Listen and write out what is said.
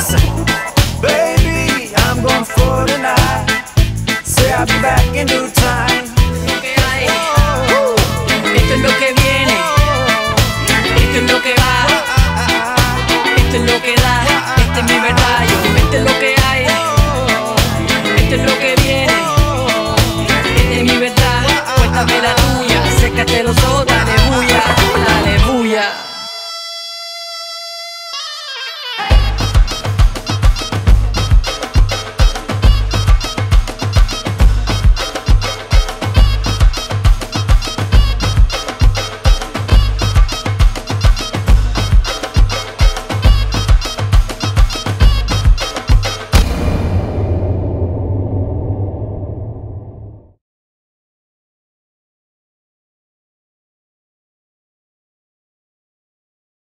Baby, I'm going for the night. Say I'll back in due time. Lo que hay. Esto es lo que viene. Esto es lo que va. Esto es lo que da. Esta es mi verdad. Yo. Esto es lo que hay. Esto es lo que viene. Esta es mi verdad. Pues Cuéntame la tuya. Acércate los ojos, dale bulla, dale.